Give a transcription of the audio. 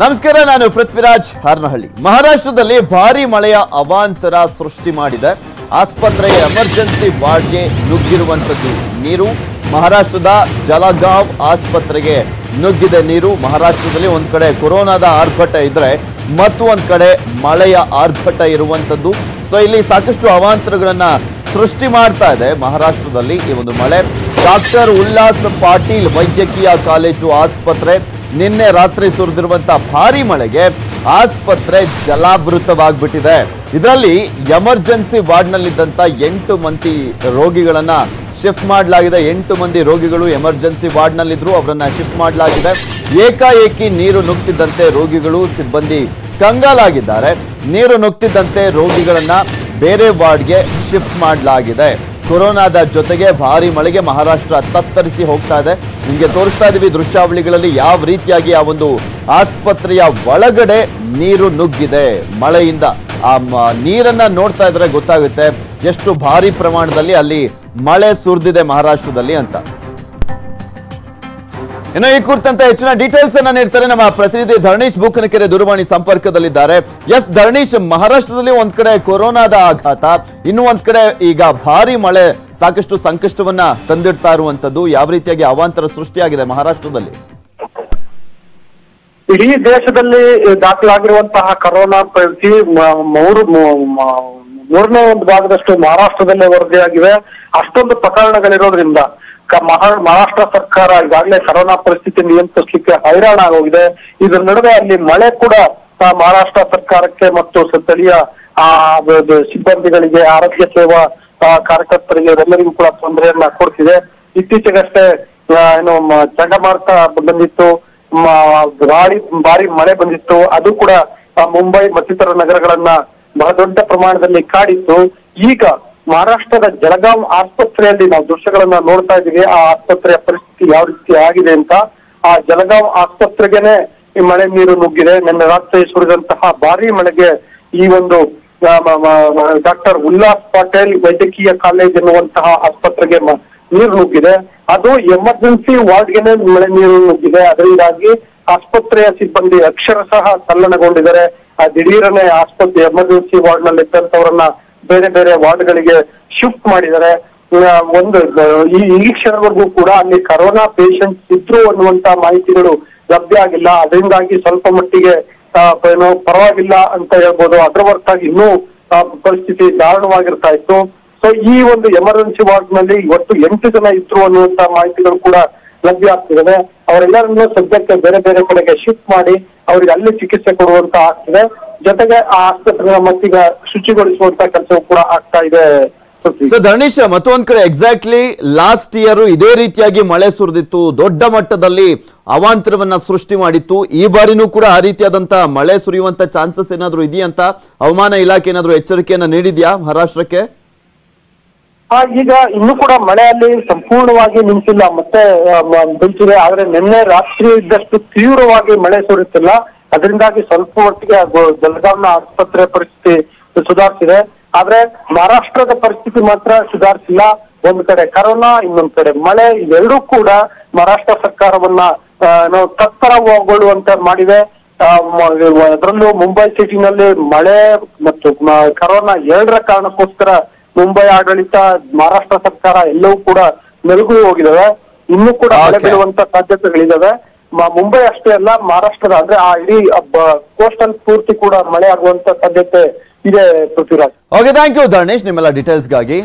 ನಮಸ್ಕಾರ, ನಾನು ಪೃಥ್ವಿರಾಜ್ ಹಾರ್ನಹಳ್ಳಿ. ಮಹಾರಾಷ್ಟ್ರದಲ್ಲಿ ಭಾರಿ ಮಳೆಯ ಅವಾಂತರ ಸೃಷ್ಟಿ ಮಾಡಿದೆ. ಆಸ್ಪತ್ರೆಯ ಎಮರ್ಜೆನ್ಸಿ ವಾರ್ಡ್ಗೆ ನುಗ್ಗಿರುವಂತದ್ದು ನೀರು. ಮಹಾರಾಷ್ಟ್ರದ ಜಲಗಾವ್ ಆಸ್ಪತ್ರೆಗೆ ನುಗ್ಗಿದೆ ನೀರು. ಮಹಾರಾಷ್ಟ್ರದಲ್ಲಿ ಒಂದ್ ಕಡೆ ಕೊರೋನಾದ ಆರ್ಭಟ ಇದ್ರೆ ಮತ್ತು ಒಂದ್ ಕಡೆ ಮಳೆಯ ಆರ್ಭಟ ಇರುವಂತದ್ದು ಸೊ ಇಲ್ಲಿ ಸಾಕಷ್ಟು ಅವಾಂತರಗಳನ್ನ ಸೃಷ್ಟಿ ಮಾಡ್ತಾ ಇದೆ ಮಹಾರಾಷ್ಟ್ರದಲ್ಲಿ ಈ ಒಂದು ಮಳೆ. ಡಾಕ್ಟರ್ ಉಲ್ಲಾಸ್ ಪಾಟೀಲ್ ವೈದ್ಯಕೀಯ ಕಾಲೇಜು ಆಸ್ಪತ್ರೆ ನಿನ್ನೆ ರಾತ್ರಿ ಸುರಿದಿರುವಂತಹ ಭಾರಿ ಮಳೆಗೆ ಆಸ್ಪತ್ರೆ ಜಲಾವೃತವಾಗ್ಬಿಟ್ಟಿದೆ. ಇದರಲ್ಲಿ ಎಮರ್ಜೆನ್ಸಿ ವಾರ್ಡ್ನಲ್ಲಿದ್ದಂಥ ಎಂಟು ಮಂದಿ ರೋಗಿಗಳನ್ನ ಶಿಫ್ಟ್ ಮಾಡಲಾಗಿದೆ. ಎಂಟು ಮಂದಿ ರೋಗಿಗಳು ಎಮರ್ಜೆನ್ಸಿ ವಾರ್ಡ್ನಲ್ಲಿದ್ದರು ಅವರನ್ನ ಶಿಫ್ಟ್ ಮಾಡಲಾಗಿದೆ. ಏಕಾಏಕಿ ನೀರು ನುಗ್ತಿದ್ದಂತೆ ರೋಗಿಗಳು ಸಿಬ್ಬಂದಿ ಕಂಗಾಲಾಗಿದ್ದಾರೆ. ನೀರು ನುಗ್ತಿದ್ದಂತೆ ರೋಗಿಗಳನ್ನ ಬೇರೆ ವಾರ್ಡ್ಗೆ ಶಿಫ್ಟ್ ಮಾಡಲಾಗಿದೆ. ಕೊರೋನಾದ ಜೊತೆಗೆ ಭಾರಿ ಮಳೆಗೆ ಮಹಾರಾಷ್ಟ್ರ ತತ್ತರಿಸಿ ಹೋಗ್ತಾ ಇದೆ. ನಿಮಗೆ ತೋರಿಸ್ತಾ ಇದ್ದೀವಿ ದೃಶ್ಯಾವಳಿಗಳಲ್ಲಿ ಯಾವ ರೀತಿಯಾಗಿ ಆ ಒಂದು ಆಸ್ಪತ್ರೆಯ ಒಳಗಡೆ ನೀರು ನುಗ್ಗಿದೆ. ಮಳೆಯಿಂದ ಆ ನೀರನ್ನ ನೋಡ್ತಾ ಇದ್ರೆ ಗೊತ್ತಾಗುತ್ತೆ. ಎಷ್ಟು ಭಾರಿ ಪ್ರಮಾಣದಲ್ಲಿ ಅಲ್ಲಿ ಮಳೆ ಸುರಿದಿದೆ ಮಹಾರಾಷ್ಟ್ರದಲ್ಲಿ ಅಂತ. ಇನ್ನು ಈ ಕುರಿತಂತೆ ಹೆಚ್ಚಿನ ಡೀಟೇಲ್ಸ್ ಅನ್ನ ನೀಡ್ತಾರೆ ನಮ್ಮ ಪ್ರತಿನಿಧಿ ಧರಣೀಶ್ ಬೂಕನಕೆರೆ ದೂರವಾಣಿ ಸಂಪರ್ಕದಲ್ಲಿದ್ದಾರೆ. ಎಸ್ ಧರಣೀಶ್, ಮಹಾರಾಷ್ಟ್ರದಲ್ಲಿ ಒಂದ್ ಕಡೆ ಕೊರೋನಾದ ಆಘಾತ, ಇನ್ನು ಒಂದ್ ಕಡೆ ಈಗ ಭಾರಿ ಮಳೆ ಸಾಕಷ್ಟು ಸಂಕಷ್ಟವನ್ನ ತಂದಿಡ್ತಾ ಇರುವಂತದ್ದು ಯಾವ ರೀತಿಯಾಗಿ ಅವಾಂತರ ಸೃಷ್ಟಿಯಾಗಿದೆ ಮಹಾರಾಷ್ಟ್ರದಲ್ಲಿ? ಇಡೀ ದೇಶದಲ್ಲಿ ದಾಖಲಾಗಿರುವಂತಹ ಕರೋನಾ ಪ್ರತಿ ಮೂರು ಮೂರನೇ ಒಂದು ಭಾಗದಷ್ಟು ಮಹಾರಾಷ್ಟ್ರದಲ್ಲೇ ವರದಿಯಾಗಿವೆ. ಅಷ್ಟೊಂದು ಪ್ರಕರಣಗಳಿರೋದ್ರಿಂದ ಮಹಾರಾಷ್ಟ್ರ ಸರ್ಕಾರ ಈಗಾಗಲೇ ಕರೋನಾ ಪರಿಸ್ಥಿತಿ ನಿಯಂತ್ರಿಸಲಿಕ್ಕೆ ಹೈರಾಣ ಆಗೋಗಿದೆ. ಇದರ ನಡುವೆ ಅಲ್ಲಿ ಮಳೆ ಕೂಡ ಮಹಾರಾಷ್ಟ್ರ ಸರ್ಕಾರಕ್ಕೆ ಮತ್ತು ಸ್ಥಳೀಯ, ಆ ಸಿಬ್ಬಂದಿಗಳಿಗೆ ಆರೋಗ್ಯ ಸೇವಾ ಕಾರ್ಯಕರ್ತರಿಗೆ ಎಲ್ಲರಿಗೂ ಕೂಡ ತೊಂದರೆಯನ್ನ ಕೊಡ್ತಿದೆ. ಇತ್ತೀಚೆಗಷ್ಟೇ ಏನು ಚಂಡಮಾರುತ ಬಂದಿತ್ತು. ಭಾರಿ ಭಾರಿ ಮಳೆ ಬಂದಿತ್ತು. ಅದು ಕೂಡ ಮುಂಬೈ ಮತ್ತಿತರ ನಗರಗಳನ್ನ ಬಹಳ ದೊಡ್ಡ ಪ್ರಮಾಣದಲ್ಲಿ ಕಾಡಿತ್ತು. ಈಗ ಮಹಾರಾಷ್ಟ್ರದ ಜಲಗಾಂವ್ ಆಸ್ಪತ್ರೆಯಲ್ಲಿ ನಾವು ದೃಶ್ಯಗಳನ್ನ ನೋಡ್ತಾ ಇದ್ದೀವಿ. ಆ ಆಸ್ಪತ್ರೆಯ ಪರಿಸ್ಥಿತಿ ಯಾವ ರೀತಿ ಆಗಿದೆ ಅಂತ. ಆ ಜಲಗಾಂವ್ ಆಸ್ಪತ್ರೆಗೆನೆ ಈ ಮಳೆ ನೀರು ನುಗ್ಗಿದೆ. ನಿನ್ನೆ ರಾತ್ರಿ ಸುರಿದಂತಹ ಭಾರಿ ಮಳೆಗೆ ಈ ಒಂದು ಡಾಕ್ಟರ್ ಉಲ್ಲಾಸ್ ಪಟೇಲ್ ವೈದ್ಯಕೀಯ ಕಾಲೇಜ್ ಎನ್ನುವಂತಹ ಆಸ್ಪತ್ರೆಗೆ ನೀರು ನುಗ್ಗಿದೆ. ಅದು ಎಮರ್ಜೆನ್ಸಿ ವಾರ್ಡ್ಗೆನೆ ಮಳೆ ನೀರು ನುಗ್ಗಿದೆ. ಅದರಿಂದಾಗಿ ಆಸ್ಪತ್ರೆಯ ಸಿಬ್ಬಂದಿ ಅಕ್ಷರಶಃ ತಲ್ಲಣಗೊಂಡಿದ್ದಾರೆ. ಆ ದಿಢೀರನೆ ಆಸ್ಪತ್ರೆ ಎಮರ್ಜೆನ್ಸಿ ವಾರ್ಡ್ನಲ್ಲಿ ಇದ್ದಂತವರನ್ನ ಬೇರೆ ಬೇರೆ ವಾರ್ಡ್ಗಳಿಗೆ ಶಿಫ್ಟ್ ಮಾಡಿದ್ದಾರೆ. ಒಂದು ಈ ಕ್ಷಣವರೆಗೂ ಕೂಡ ಅಲ್ಲಿ ಕರೋನಾ ಪೇಷಂಟ್ಸ್ ಇದ್ರು ಅನ್ನುವಂತ ಮಾಹಿತಿಗಳು ಲಭ್ಯ ಆಗಿಲ್ಲ. ಅದರಿಂದಾಗಿ ಸ್ವಲ್ಪ ಮಟ್ಟಿಗೆ ಏನೋ ಪರವಾಗಿಲ್ಲ ಅಂತ ಹೇಳ್ಬೋದು. ಅದರ ಹೊರತಾಗಿ ಇನ್ನೂ ಪರಿಸ್ಥಿತಿ ದಾರುಣವಾಗಿರ್ತಾ ಇತ್ತು. ಸೊ ಈ ಒಂದು ಎಮರ್ಜೆನ್ಸಿ ವಾರ್ಡ್ನಲ್ಲಿ ಇವತ್ತು ಎಂಟು ಜನ ಇದ್ರು ಅನ್ನುವಂತ ಮಾಹಿತಿಗಳು ಕೂಡ ಲಭ್ಯ ಆಗ್ತಿದ್ದಾವೆ ಅವರೆಲ್ಲರನ್ನೂ ಸದ್ಯಕ್ಕೆ ಬೇರೆ ಬೇರೆ ಕಡೆಗೆ ಶಿಫ್ಟ್ ಮಾಡಿ ಅವರಿಗೆ ಅಲ್ಲಿ ಚಿಕಿತ್ಸೆ ಕೊಡುವಂತ ಆಗ್ತಿದೆ. ಜೊತೆಗೆ ಆ ಆಸ್ಪತ್ರೆಯ ಮತ್ತೀಗ ಶುಚಿಗೊಳಿಸುವಂತ ಕೆಲಸವೂ ಕೂಡ ಆಗ್ತಾ ಇದೆ. ಸರ್ ಧರಣೀಶ್ ಮತ್ತೊಂದ್ ಕಡೆ ಎಕ್ಸಾಕ್ಟ್ಲಿ ಲಾಸ್ಟ್ ಇಯರ್ ಇದೇ ರೀತಿಯಾಗಿ ಮಳೆ ಸುರಿದಿತ್ತು. ದೊಡ್ಡ ಮಟ್ಟದಲ್ಲಿ ಅವಾಂತರವನ್ನ ಸೃಷ್ಟಿ ಮಾಡಿತ್ತು. ಈ ಬಾರಿನೂ ಕೂಡ ಆ ರೀತಿಯಾದಂತ ಮಳೆ ಸುರಿಯುವಂತ ಚಾನ್ಸಸ್ ಏನಾದ್ರು ಇದೆಯಂತ ಹವಾಮಾನ ಇಲಾಖೆ ಏನಾದ್ರೂ ಎಚ್ಚರಿಕೆಯನ್ನ ನೀಡಿದ್ಯಾ ಮಹಾರಾಷ್ಟ್ರಕ್ಕೆ? ಈಗ ಇನ್ನು ಕೂಡ ಮಳೆ ಅಲ್ಲಿ ಸಂಪೂರ್ಣವಾಗಿ ನಿಂತಿಲ್ಲ, ಮತ್ತೆ ಬೀಳ್ತಿದೆ ಆದ್ರೆ ನಿನ್ನೆ ರಾತ್ರಿ ಇದ್ದಷ್ಟು ತೀವ್ರವಾಗಿ ಮಳೆ ಸುರಿತಿಲ್ಲ. ಅದರಿಂದಾಗಿ ಸ್ವಲ್ಪ ಮಟ್ಟಿಗೆ ಬೆಳಗಾವಿನ ಆಸ್ಪತ್ರೆ ಪರಿಸ್ಥಿತಿ ಸುಧಾರಿಸಿದೆ ಆದ್ರೆ ಮಹಾರಾಷ್ಟ್ರದ ಪರಿಸ್ಥಿತಿ ಮಾತ್ರ ಸುಧಾರಿಸಿಲ್ಲ ಒಂದ್ ಕಡೆ. ಕರೋನಾ ಇನ್ನೊಂದ್ ಕಡೆ. ಮಳೆ ಇವೆರಡೂ ಕೂಡ ಮಹಾರಾಷ್ಟ್ರ ಸರ್ಕಾರವನ್ನ ನಾವು ಮಾಡಿದೆ ಅದರಲ್ಲೂ ಮುಂಬೈ ಸಿಟಿನಲ್ಲಿ ಮಳೆ ಮತ್ತು ಕರೋನಾ ಎರಡರ ಕಾರಣಕ್ಕೋಸ್ಕರ ಮುಂಬೈ ಆಡಳಿತ ಮಹಾರಾಷ್ಟ್ರ ಸರ್ಕಾರ ಎಲ್ಲವೂ ಕೂಡ ಮೆಲುಗು ಹೋಗಿದಾವೆ. ಇನ್ನೂ ಕೂಡ ಮಳೆ. ಬೀಳುವಂತ ಸಾಧ್ಯತೆಗಳಿದಾವೆ. ಮುಂಬೈ ಅಷ್ಟೇ ಅಲ್ಲ ಮಹಾರಾಷ್ಟ್ರದ ಅಂದ್ರೆ ಆ ಇಡೀ ಕೋಸ್ಟಲ್ ಪೂರ್ತಿ ಕೂಡ ಮಳೆ ಆಗುವಂತ ಸಾಧ್ಯತೆ ಇದೆ Prithviraj. Okay thank you Dharnesh ನಿಮ್ಮೆಲ್ಲ ಡೀಟೇಲ್ಸ್ಗಾಗಿ